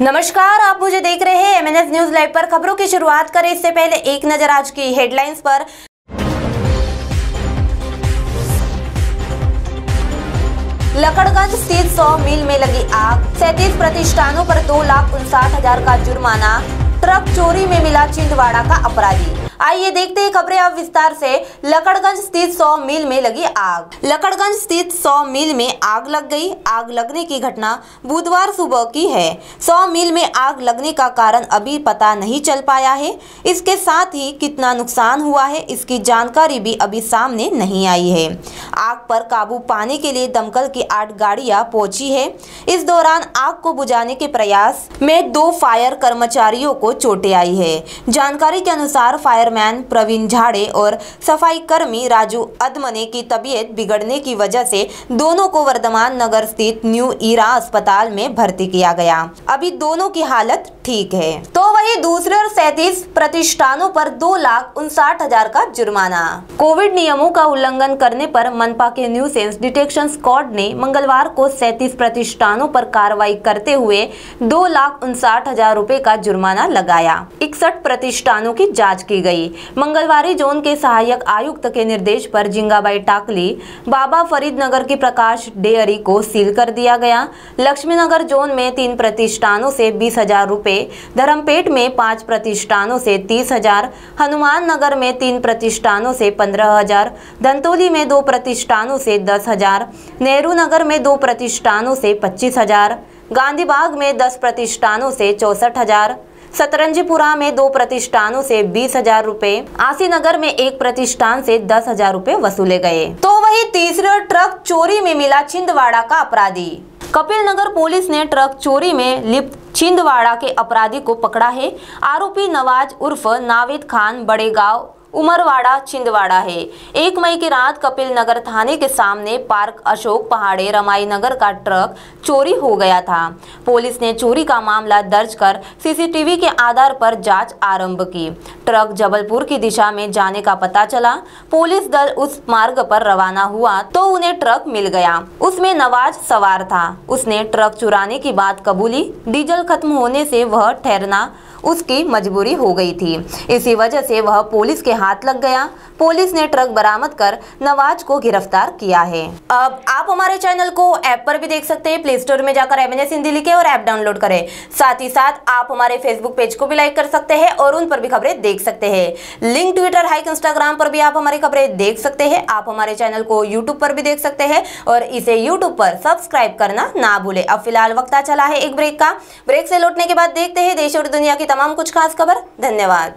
नमस्कार, आप मुझे देख रहे हैं एमएनएस न्यूज़ लाइव पर। खबरों की शुरुआत करें। इससे पहले एक नज़र आज की हेडलाइंस पर। लकड़गंज स्थित सौ मील में लगी आग। सैतीस प्रतिष्ठानों पर दो लाख उनसाठ हज़ार का जुर्माना। ट्रक चोरी में मिला छिंदवाड़ा का अपराधी। आइए देखते हैं खबरें अब विस्तार से। लकड़गंज स्थित सौ मिल में लगी आग। लकड़गंज स्थित सौ मिल में आग लग गई। आग लगने की घटना बुधवार सुबह की है। सौ मिल में आग लगने का कारण अभी पता नहीं चल पाया है। इसके साथ ही कितना नुकसान हुआ है, इसकी जानकारी भी अभी सामने नहीं आई है। आग पर काबू पाने के लिए दमकल की आठ गाड़ियाँ पहुँची है। इस दौरान आग को बुझाने के प्रयास में दो फायर कर्मचारियों को चोटें आई है। जानकारी के अनुसार फायरमैन प्रवीण झाड़े और सफ़ाई कर्मी राजू अदमने की तबीयत बिगड़ने की वजह से दोनों को वर्धमान नगर स्थित न्यू ईरा अस्पताल में भर्ती किया गया। अभी दोनों की हालत ठीक है। तो वही दूसरे और सैतीस प्रतिष्ठानों पर दो लाख उनसाठ हज़ार का जुर्माना। कोविड नियमों का उल्लंघन करने पर मनपा के न्यू सेंस डिटेक्शन स्क्वाड ने मंगलवार को सैतीस प्रतिष्ठानों पर कार्रवाई करते हुए दो लाख उनसाठ हज़ार रूपए का जुर्माना लगाया। इकसठ प्रतिष्ठानों की जाँच की गई। मंगलवारी जोन के सहायक आयुक्त के निर्देश पर जिंगाबाई टाकली, बाबा फरीद नगर की प्रकाश डेयरी को सील कर दिया गया। लक्ष्मी नगर जोन में तीन प्रतिष्ठानों से बीस हज़ार रूपए, धर्मपेट में पाँच प्रतिष्ठानों से तीस हज़ार, हनुमान नगर में तीन प्रतिष्ठानों से पंद्रह हज़ार धंतोली में दो प्रतिष्ठानों से दस हज़ार, नेहरू नगर में दो प्रतिष्ठानों से पच्चीस हज़ार, गांधी बाग में दस प्रतिष्ठानों से चौसठ हज़ार, सतरंजीपुरा में दो प्रतिष्ठानों से बीस हज़ार रूपए आसीनगर में एक प्रतिष्ठान से दस हज़ार रूपए वसूले गए। तो वही तीसरा ट्रक चोरी में मिला छिंदवाड़ा का अपराधी। कपिल नगर पुलिस ने ट्रक चोरी में लिप्त छिंदवाड़ा के अपराधी को पकड़ा है। आरोपी नवाज़ उर्फ़ नावेद खान बड़े गाँव उमरवाड़ा, छिंदवाड़ा है। एक मई की रात कपिल नगर थाने के सामने पार्क अशोक पहाड़े, रमाई नगर का ट्रक चोरी हो गया था। पुलिस ने चोरी का मामला दर्ज कर सीसीटीवी के आधार पर जाँच आरंभ की। ट्रक जबलपुर की दिशा में जाने का पता चला। पुलिस दल उस मार्ग पर रवाना हुआ तो उन्हें ट्रक मिल गया। उसमें नवाज़ सवार था। उसने ट्रक चुराने की बात कबूली। डीजल खत्म होने से वह ठहरना उसकी मजबूरी हो गई थी। इसी वजह से वह पुलिस के हाथ लग गया। पुलिस ने ट्रक बरामद कर नवाज़ को गिरफ़्तार किया है। अब आप हमारे चैनल को ऐप पर भी देख सकते हैं। प्ले स्टोर में जाकर एमएनएस हिंदी लिखे और ऐप डाउनलोड करें। साथ ही साथ आप हमारे फेसबुक पेज को भी लाइक कर सकते हैं और उन पर भी खबरें देख सकते हैं। लिंक ट्विटर हाइक इंस्टाग्राम पर भी आप हमारी खबरें देख सकते हैं। आप हमारे चैनल को यूट्यूब पर भी देख सकते हैं और इसे यूट्यूब पर सब्सक्राइब करना ना भूले। अब फ़िलहाल वक्त चला है एक ब्रेक का। ब्रेक से लौटने के बाद देखते हैं देश और दुनिया की तमाम कुछ खास खबर। धन्यवाद।